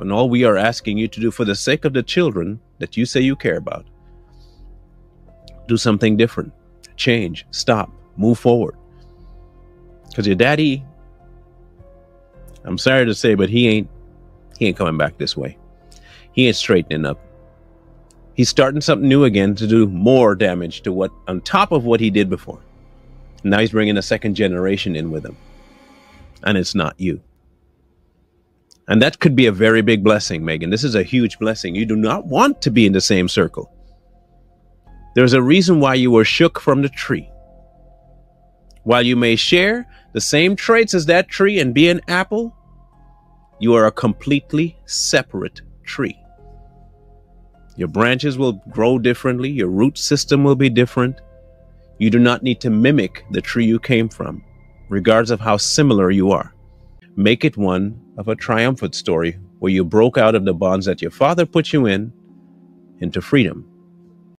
And all we are asking you to do for the sake of the children that you say you care about, do something different, change, stop, move forward. Because your daddy, I'm sorry to say, but he ain't he ain't coming back this way. He ain't straightening up. He's starting something new again to do more damage to what on top of what he did before. Now he's bringing a second generation in with him. And it's not you. And that could be a very big blessing, Meghan. This is a huge blessing. You do not want to be in the same circle. There's a reason why you were shook from the tree. While you may share the same traits as that tree and be an apple, you are a completely separate tree. Your branches will grow differently, your root system will be different. You do not need to mimic the tree you came from, regardless of how similar you are. Make it one of a triumphant story where you broke out of the bonds that your father put you in into freedom